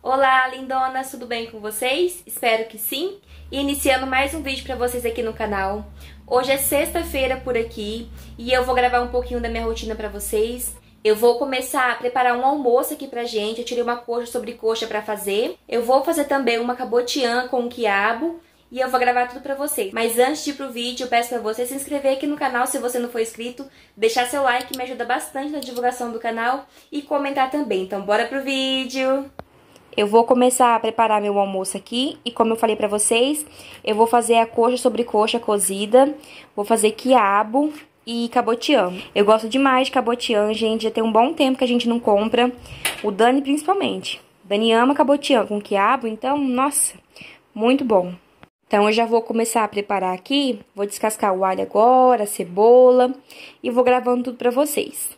Olá, lindonas, tudo bem com vocês? Espero que sim. E iniciando mais um vídeo pra vocês aqui no canal. Hoje é sexta-feira por aqui e eu vou gravar um pouquinho da minha rotina pra vocês. Eu vou começar a preparar um almoço aqui pra gente. Eu tirei uma coxa sobre coxa pra fazer. Eu vou fazer também uma cabotiã com quiabo e eu vou gravar tudo pra vocês. Mas antes de ir pro vídeo, eu peço pra você se inscrever aqui no canal se você não for inscrito, deixar seu like, me ajuda bastante na divulgação do canal e comentar também. Então bora pro vídeo! Eu vou começar a preparar meu almoço aqui e como eu falei pra vocês, eu vou fazer a coxa sobre coxa cozida, vou fazer quiabo e cabotiã. Eu gosto demais de cabotiã, gente, já tem um bom tempo que a gente não compra, o Dani principalmente. Dani ama cabotiã com quiabo, então, nossa, muito bom. Então, eu já vou começar a preparar aqui, vou descascar o alho agora, a cebola, e vou gravando tudo pra vocês.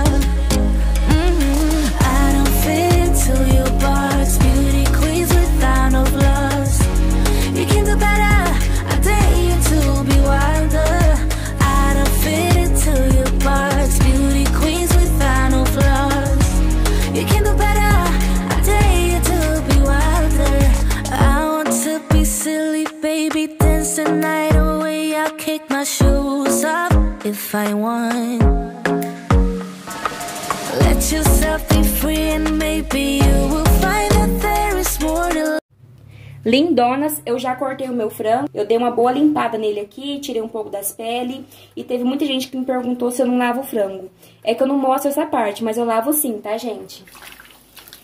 Lindonas, eu já cortei o meu frango, eu dei uma boa limpada nele aqui, tirei um pouco das peles e teve muita gente que me perguntou se eu não lavo o frango. É que eu não mostro essa parte, mas eu lavo sim, tá, gente?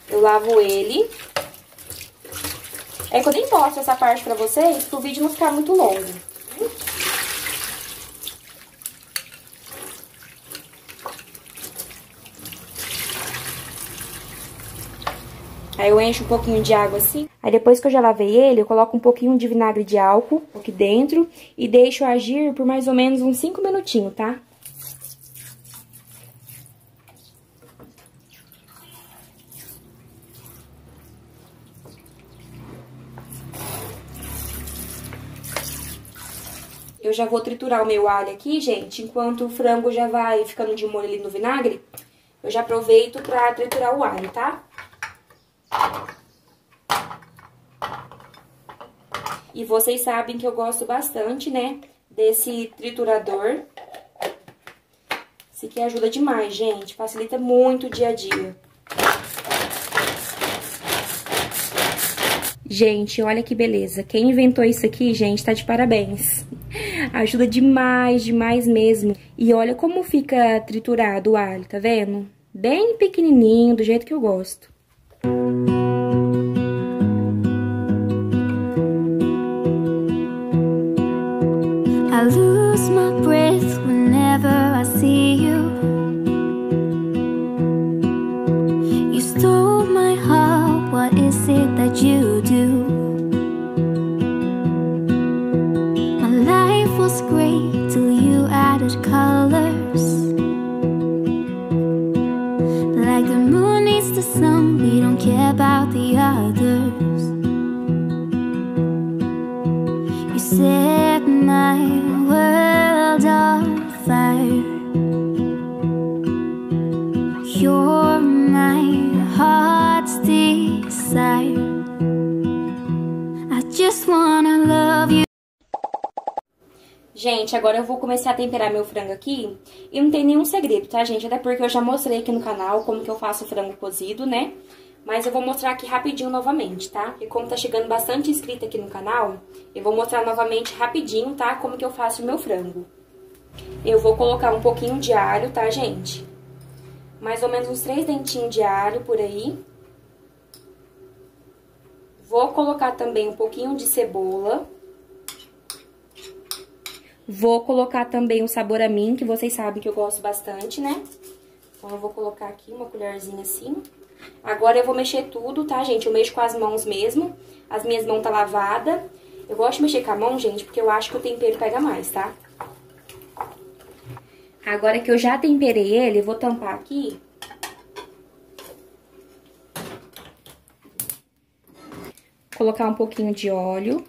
Eu lavo ele. É que eu nem mostro essa parte pra vocês, pro vídeo não ficar muito longo. Aí eu encho um pouquinho de água assim. Aí depois que eu já lavei ele, eu coloco um pouquinho de vinagre de álcool aqui dentro e deixo agir por mais ou menos uns 5 minutinhos, tá? Eu já vou triturar o meu alho aqui, gente, enquanto o frango já vai ficando de molho ali no vinagre. Eu já aproveito pra triturar o alho, tá? E vocês sabem que eu gosto bastante, né, desse triturador. Esse aqui ajuda demais, gente. Facilita muito o dia a dia. Gente, olha que beleza. Quem inventou isso aqui, gente, tá de parabéns. Ajuda demais, demais mesmo. E olha como fica triturado o alho, tá vendo? Bem pequenininho, do jeito que eu gosto. I lose my breath whenever I see you. You stole my heart, what is it that you do? Gente, agora eu vou começar a temperar meu frango aqui. E não tem nenhum segredo, tá, gente? Até porque eu já mostrei aqui no canal como que eu faço o frango cozido, né? Mas eu vou mostrar aqui rapidinho novamente, tá? E como tá chegando bastante inscrito aqui no canal, eu vou mostrar novamente rapidinho, tá? Como que eu faço o meu frango. Eu vou colocar um pouquinho de alho, tá, gente? Mais ou menos uns três dentinhos de alho por aí. Vou colocar também um pouquinho de cebola. Vou colocar também o sabor a mim, que vocês sabem que eu gosto bastante, né? Então, eu vou colocar aqui uma colherzinha assim. Agora eu vou mexer tudo, tá, gente? Eu mexo com as mãos mesmo. As minhas mãos tá lavada. Eu gosto de mexer com a mão, gente, porque eu acho que o tempero pega mais, tá? Agora que eu já temperei ele, eu vou tampar aqui. Colocar um pouquinho de óleo.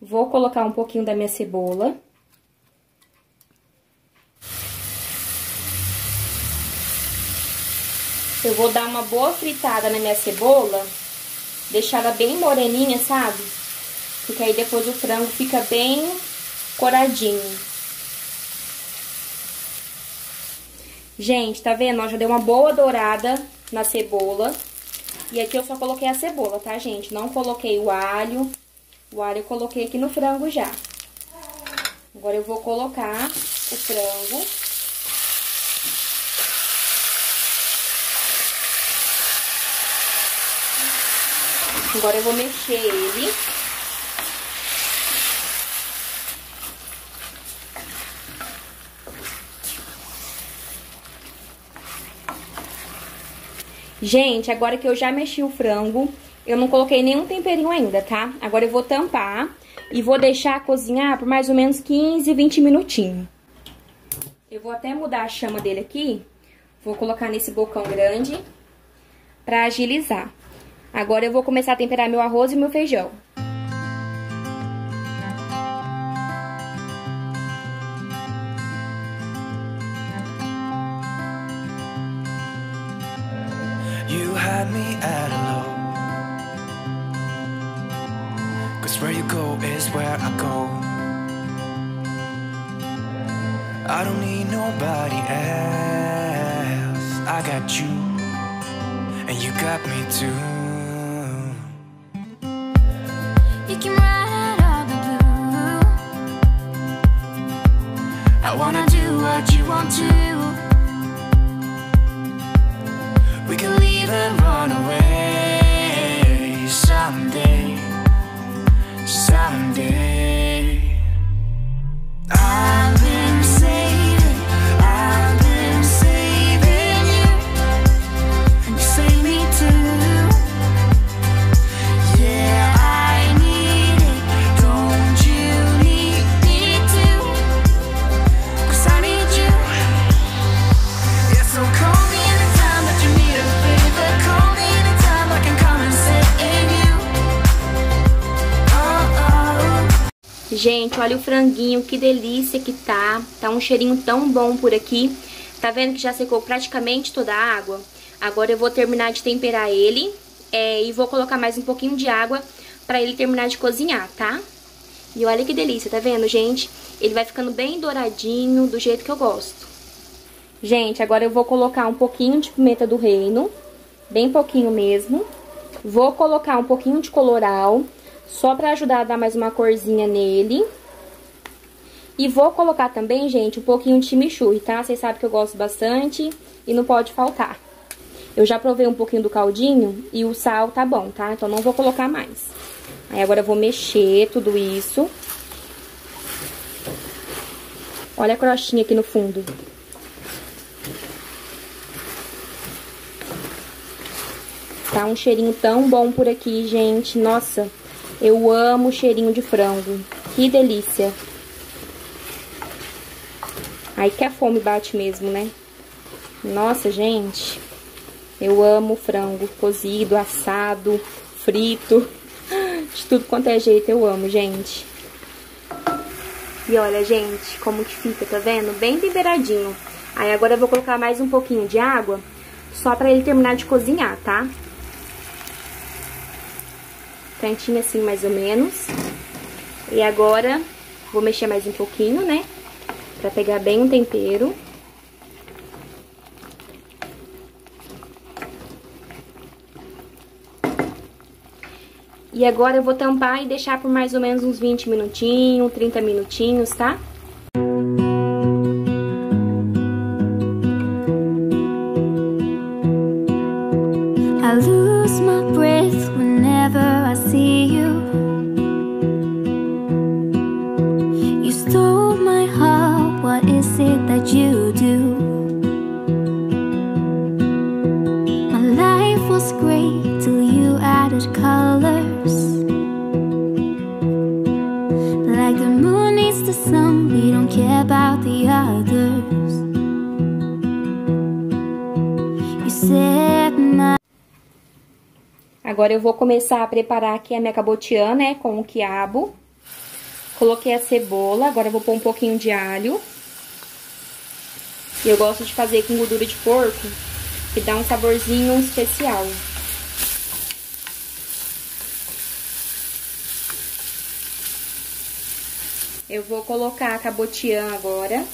Vou colocar um pouquinho da minha cebola. Eu vou dar uma boa fritada na minha cebola, deixar ela bem moreninha, sabe? Porque aí depois o frango fica bem coradinho. Gente, tá vendo? Ó, já deu uma boa dourada na cebola. E aqui eu só coloquei a cebola, tá, gente? Não coloquei o alho. O alho eu coloquei aqui no frango já. Agora eu vou colocar o frango. Agora eu vou mexer ele. Gente, agora que eu já mexi o frango, eu não coloquei nenhum temperinho ainda, tá? Agora eu vou tampar e vou deixar cozinhar por mais ou menos 15, 20 minutinhos. Eu vou até mudar a chama dele aqui. Vou colocar nesse bocão grande pra agilizar. Agora eu vou começar a temperar meu arroz e meu feijão. And run away. Gente, olha o franguinho, que delícia que tá. Tá um cheirinho tão bom por aqui. Tá vendo que já secou praticamente toda a água? Agora eu vou terminar de temperar ele é, e vou colocar mais um pouquinho de água pra ele terminar de cozinhar, tá? E olha que delícia, tá vendo, gente? Ele vai ficando bem douradinho, do jeito que eu gosto. Gente, agora eu vou colocar um pouquinho de pimenta do reino, bem pouquinho mesmo. Vou colocar um pouquinho de coloral, só pra ajudar a dar mais uma corzinha nele. E vou colocar também, gente, um pouquinho de chimichurri, tá? Vocês sabem que eu gosto bastante e não pode faltar. Eu já provei um pouquinho do caldinho e o sal tá bom, tá? Então não vou colocar mais. Aí agora eu vou mexer tudo isso. Olha a crostinha aqui no fundo. Tá um cheirinho tão bom por aqui, gente. Nossa, eu amo o cheirinho de frango. Que delícia. Aí que a fome bate mesmo, né? Nossa, gente. Eu amo frango cozido, assado, frito. De tudo quanto é jeito eu amo, gente. E olha, gente, como que fica, tá vendo? Bem temperadinho. Aí agora eu vou colocar mais um pouquinho de água, só pra ele terminar de cozinhar, tá? Tantinho assim, mais ou menos. E agora, vou mexer mais um pouquinho, né? Pra pegar bem o tempero. E agora eu vou tampar e deixar por mais ou menos uns 20 minutinhos, 30 minutinhos, tá? Care about the others. You said Agora eu vou começar a preparar aqui a minha cabotiã, né, com o quiabo. Coloquei a cebola, agora eu vou pôr um pouquinho de alho. E eu gosto de fazer com gordura de porco, que dá um saborzinho especial. Eu vou colocar a cabotiã agora.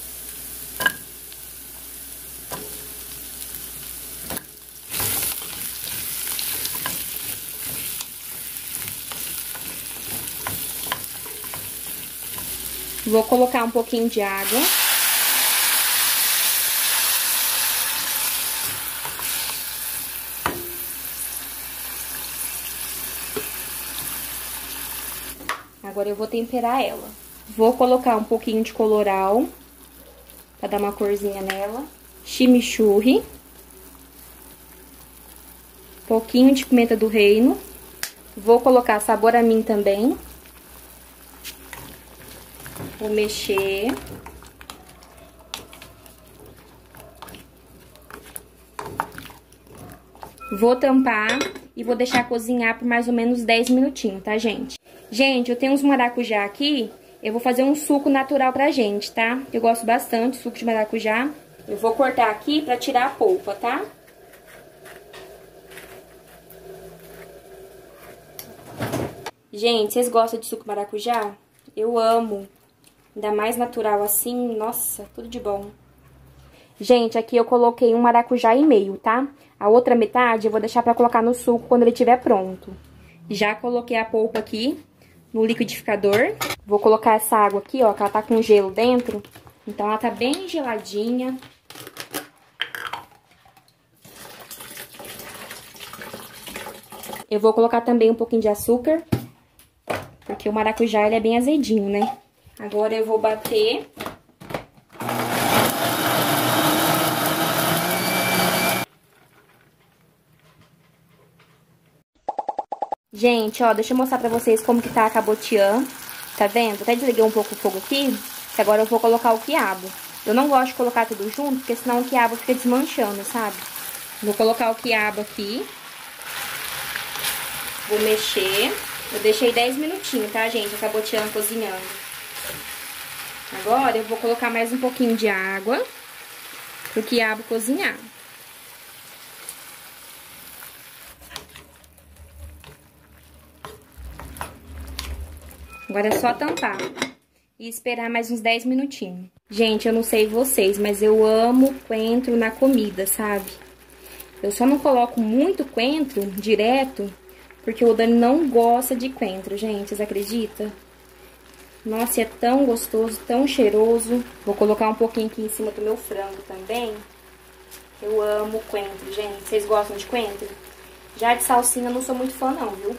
Vou colocar um pouquinho de água. Agora eu vou temperar ela. Vou colocar um pouquinho de coloral, pra dar uma corzinha nela. Chimichurri. Pouquinho de pimenta do reino. Vou colocar sabor a mim também. Vou mexer. Vou tampar e vou deixar cozinhar por mais ou menos 10 minutinhos, tá, gente? Gente, eu tenho uns maracujá aqui, eu vou fazer um suco natural pra gente, tá? Eu gosto bastante suco de maracujá. Eu vou cortar aqui pra tirar a polpa, tá? Gente, vocês gostam de suco maracujá? Eu amo. Ainda mais natural assim, nossa, tudo de bom. Gente, aqui eu coloquei um maracujá e meio, tá? A outra metade eu vou deixar pra colocar no suco quando ele estiver pronto. Já coloquei a polpa aqui no liquidificador. Vou colocar essa água aqui, ó, que ela tá com gelo dentro. Então, ela tá bem geladinha. Eu vou colocar também um pouquinho de açúcar, porque o maracujá, ele é bem azedinho, né? Agora eu vou bater. Gente, ó, deixa eu mostrar pra vocês como que tá a cabotiã. Tá vendo? Até desliguei um pouco o fogo aqui, que agora eu vou colocar o quiabo. Eu não gosto de colocar tudo junto, porque senão o quiabo fica desmanchando, sabe? Vou colocar o quiabo aqui. Vou mexer. Eu deixei 10 minutinhos, tá, gente? A cabotiã cozinhando. Agora eu vou colocar mais um pouquinho de água pro quiabo cozinhar. Agora é só tampar e esperar mais uns 10 minutinhos. Gente, eu não sei vocês, mas eu amo coentro na comida, sabe? Eu só não coloco muito coentro direto, porque o Dani não gosta de coentro, gente, vocês acreditam? Nossa, é tão gostoso, tão cheiroso. Vou colocar um pouquinho aqui em cima do meu frango também. Eu amo coentro, gente. Vocês gostam de coentro? Já de salsinha eu não sou muito fã não, viu?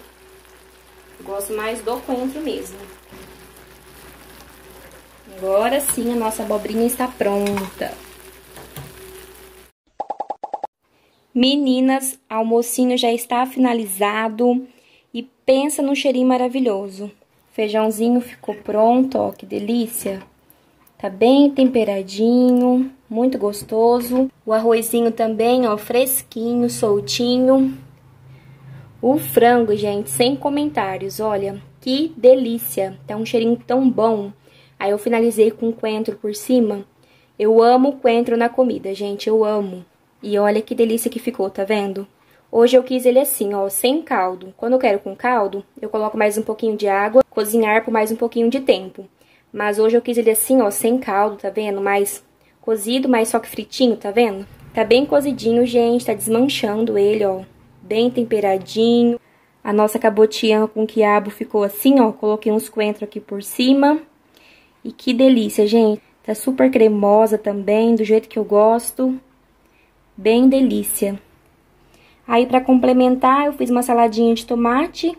Gosto mais do coentro mesmo. Agora sim a nossa abobrinha está pronta. Meninas, almocinho já está finalizado e pensa no cheirinho maravilhoso. Feijãozinho ficou pronto, ó, que delícia. Tá bem temperadinho, muito gostoso. O arrozinho também, ó, fresquinho, soltinho. O frango, gente, sem comentários, olha, que delícia. Tá um cheirinho tão bom. Aí eu finalizei com coentro por cima. Eu amo coentro na comida, gente, eu amo. E olha que delícia que ficou, tá vendo? Hoje eu quis ele assim, ó, sem caldo. Quando eu quero com caldo, eu coloco mais um pouquinho de água, cozinhar por mais um pouquinho de tempo. Mas hoje eu quis ele assim, ó, sem caldo, tá vendo? Mais cozido, mas só que fritinho, tá vendo? Tá bem cozidinho, gente, tá desmanchando ele, ó, bem temperadinho. A nossa cabotiã com quiabo ficou assim, ó, coloquei uns coentros aqui por cima. E que delícia, gente. Tá super cremosa também, do jeito que eu gosto. Bem delícia. Aí, pra complementar, eu fiz uma saladinha de tomate.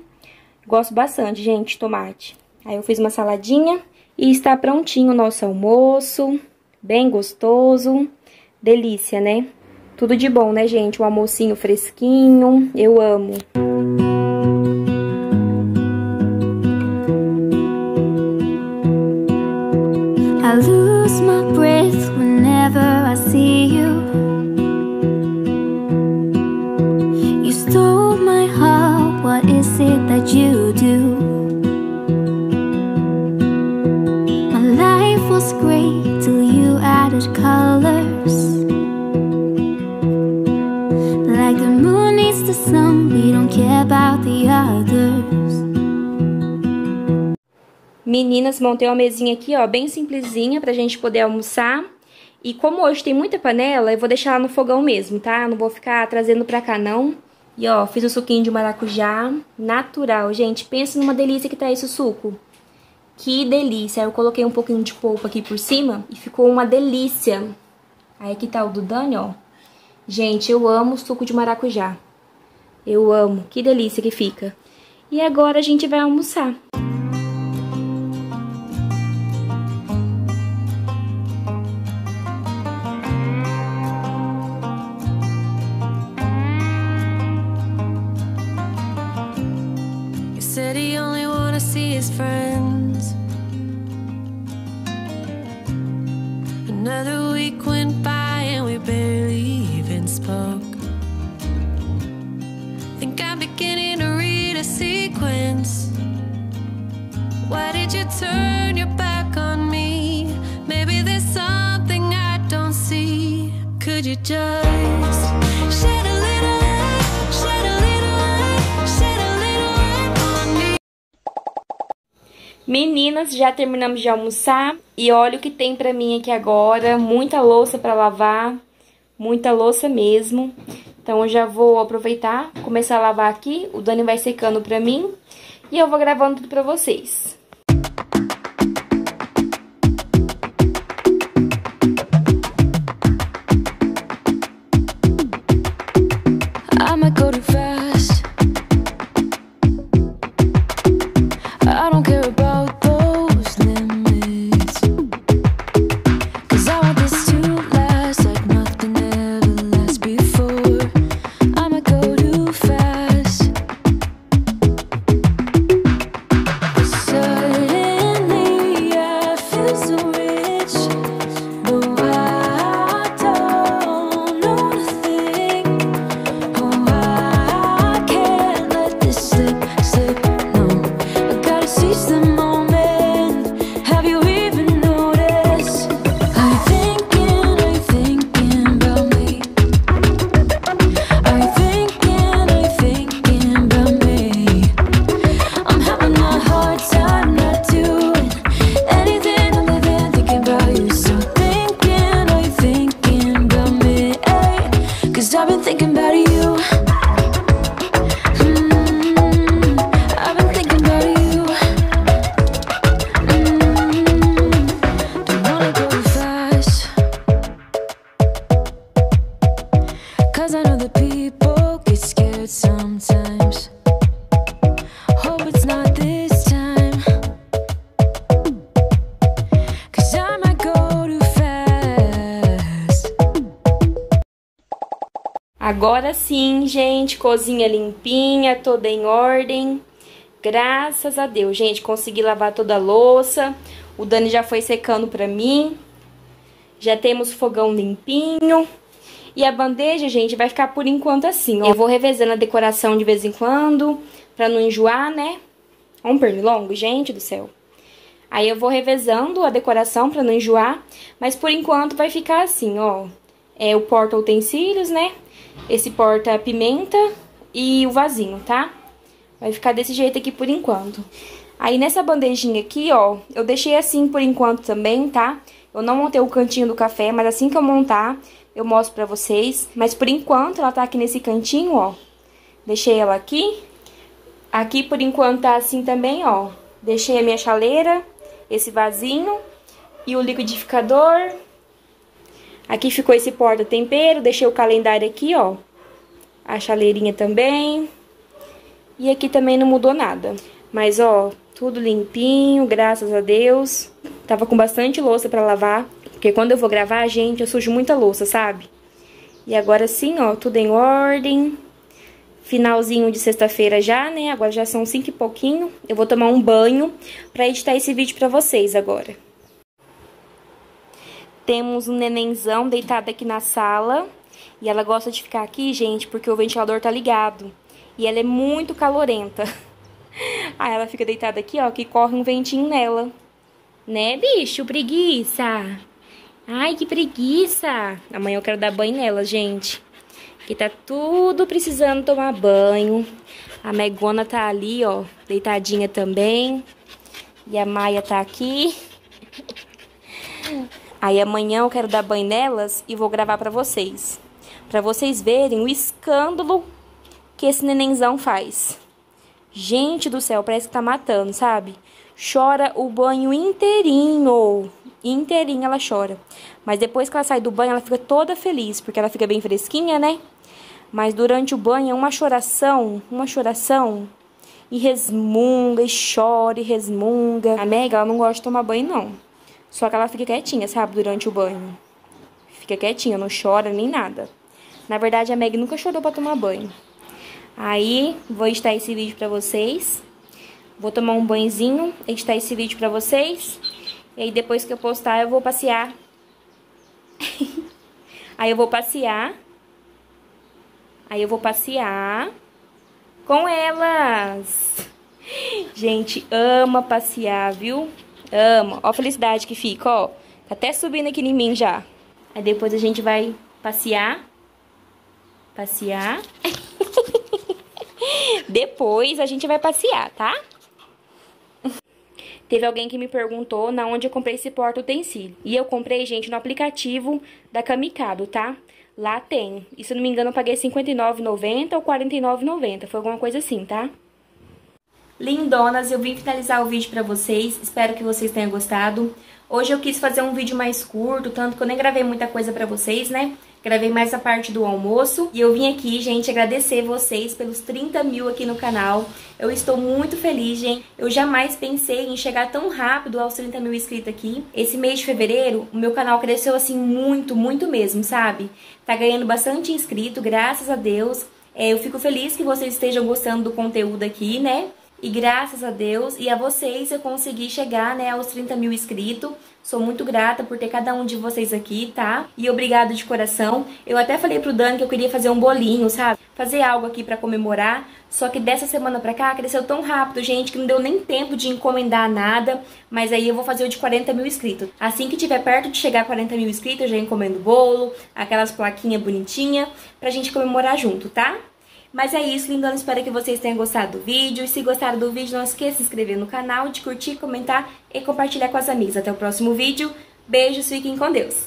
Gosto bastante, gente, de tomate. Aí, eu fiz uma saladinha e está prontinho o nosso almoço. Bem gostoso. Delícia, né? Tudo de bom, né, gente? O almocinho fresquinho. Eu amo. Meninas, montei uma mesinha aqui, ó, bem simplesinha pra gente poder almoçar. E como hoje tem muita panela, eu vou deixar ela no fogão mesmo, tá? Não vou ficar trazendo pra cá, não. E, ó, fiz o suquinho de maracujá natural. Gente, pensa numa delícia que tá esse suco. Que delícia. Eu coloquei um pouquinho de polpa aqui por cima e ficou uma delícia. Aí aqui tá o do Dani, ó. Gente, eu amo suco de maracujá. Eu amo. Que delícia que fica. E agora a gente vai almoçar. Could you just shed a little light, shed a little light, shed a little light on me? Meninas, já terminamos de almoçar e olha o que tem pra mim aqui agora, muita louça pra lavar, muita louça mesmo. Então eu já vou aproveitar, começar a lavar aqui, o Dani vai secando pra mim e eu vou gravando tudo pra vocês. I I'm a golden Agora sim, gente, cozinha limpinha, toda em ordem. Graças a Deus, gente, consegui lavar toda a louça. O Dani já foi secando pra mim. Já temos fogão limpinho. E a bandeja, gente, vai ficar por enquanto assim, ó. Eu vou revezando a decoração de vez em quando, pra não enjoar, né? Um pernilongo, gente do céu. Aí eu vou revezando a decoração pra não enjoar, mas por enquanto vai ficar assim, ó. É o porta utensílios, né? Esse porta pimenta e o vasinho, tá? Vai ficar desse jeito aqui por enquanto. Aí nessa bandejinha aqui, ó, eu deixei assim por enquanto também, tá? Eu não montei o cantinho do café, mas assim que eu montar, eu mostro pra vocês. Mas por enquanto ela tá aqui nesse cantinho, ó. Deixei ela aqui. Aqui por enquanto tá assim também, ó. Deixei a minha chaleira, esse vasinho e o liquidificador. Aqui ficou esse porta-tempero, deixei o calendário aqui, ó. A chaleirinha também. E aqui também não mudou nada. Mas, ó, tudo limpinho, graças a Deus. Tava com bastante louça pra lavar, porque quando eu vou gravar, gente, eu sujo muita louça, sabe? E agora sim, ó, tudo em ordem. Finalzinho de sexta-feira já, né? Agora já são cinco e pouquinho. Eu vou tomar um banho pra editar esse vídeo pra vocês agora. Temos um nenenzão deitado aqui na sala. E ela gosta de ficar aqui, gente, porque o ventilador tá ligado. E ela é muito calorenta. Aí ela fica deitada aqui, ó, que corre um ventinho nela. Né, bicho? Preguiça. Ai, que preguiça. Amanhã eu quero dar banho nela, gente. Que tá tudo precisando tomar banho. A Megona tá ali, ó, deitadinha também. E a Maia tá aqui. Aí amanhã eu quero dar banho nelas e vou gravar pra vocês. Pra vocês verem o escândalo que esse nenenzão faz. Gente do céu, parece que tá matando, sabe? Chora o banho inteirinho. Inteirinho ela chora. Mas depois que ela sai do banho, ela fica toda feliz, porque ela fica bem fresquinha, né? Mas durante o banho é uma choração, uma choração. E resmunga, e chora, e resmunga. A Meg, ela não gosta de tomar banho, não. Só que ela fica quietinha, sabe, durante o banho. Fica quietinha, não chora nem nada. Na verdade, a Meg nunca chorou pra tomar banho. Aí, vou editar esse vídeo pra vocês. Vou tomar um banhozinho, editar esse vídeo pra vocês. E aí, depois que eu postar, eu vou passear. aí, eu vou passear. Aí, eu vou passear com elas. Gente, ama passear, viu? Ama. Ó a felicidade que fica, ó. Tá até subindo aqui em mim já. Aí, depois a gente vai passear. Passear. Depois a gente vai passear, tá? Teve alguém que me perguntou na onde eu comprei esse porta-utensílio. E eu comprei, gente, no aplicativo da Kamikado, tá? Lá tem. E se eu não me engano, eu paguei R$59,90 ou R$49,90. Foi alguma coisa assim, tá? Lindonas, eu vim finalizar o vídeo pra vocês. Espero que vocês tenham gostado. Hoje eu quis fazer um vídeo mais curto, tanto que eu nem gravei muita coisa pra vocês, né? Gravei mais a parte do almoço. E eu vim aqui, gente, agradecer vocês pelos 30 mil aqui no canal. Eu estou muito feliz, gente. Eu jamais pensei em chegar tão rápido aos 30 mil inscritos aqui. Esse mês de fevereiro, o meu canal cresceu, assim, muito, muito mesmo, sabe? Tá ganhando bastante inscrito, graças a Deus. É, eu fico feliz que vocês estejam gostando do conteúdo aqui, né? E graças a Deus e a vocês eu consegui chegar, né, aos 30 mil inscritos. Sou muito grata por ter cada um de vocês aqui, tá? E obrigado de coração. Eu até falei pro Dani que eu queria fazer um bolinho, sabe? Fazer algo aqui pra comemorar. Só que dessa semana pra cá cresceu tão rápido, gente, que não deu nem tempo de encomendar nada. Mas aí eu vou fazer o de 40 mil inscritos. Assim que tiver perto de chegar a 40 mil inscritos, eu já encomendo bolo, aquelas plaquinhas bonitinhas, pra gente comemorar junto, tá? Mas é isso, lindona. Espero que vocês tenham gostado do vídeo. E se gostaram do vídeo, não esqueça de se inscrever no canal, de curtir, comentar e compartilhar com as amigas. Até o próximo vídeo. Beijos, fiquem com Deus.